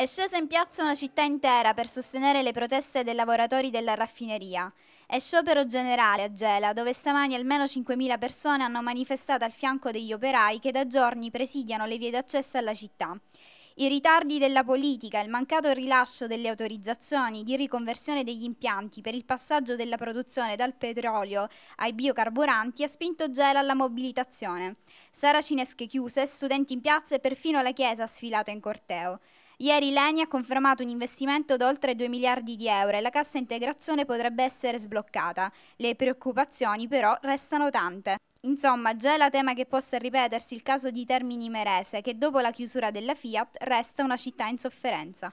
È scesa in piazza una città intera per sostenere le proteste dei lavoratori della raffineria. È sciopero generale a Gela, dove stamani almeno 5.000 persone hanno manifestato al fianco degli operai che da giorni presidiano le vie d'accesso alla città. I ritardi della politica, il mancato rilascio delle autorizzazioni di riconversione degli impianti per il passaggio della produzione dal petrolio ai biocarburanti ha spinto Gela alla mobilitazione. Saracinesche chiuse, studenti in piazza e perfino la Chiesa ha sfilato in corteo. Ieri l'ENI ha confermato un investimento da oltre 2 miliardi di euro e la cassa integrazione potrebbe essere sbloccata. Le preoccupazioni però restano tante. Insomma, Gela tema che possa ripetersi il caso di Termini Merese, che dopo la chiusura della Fiat resta una città in sofferenza.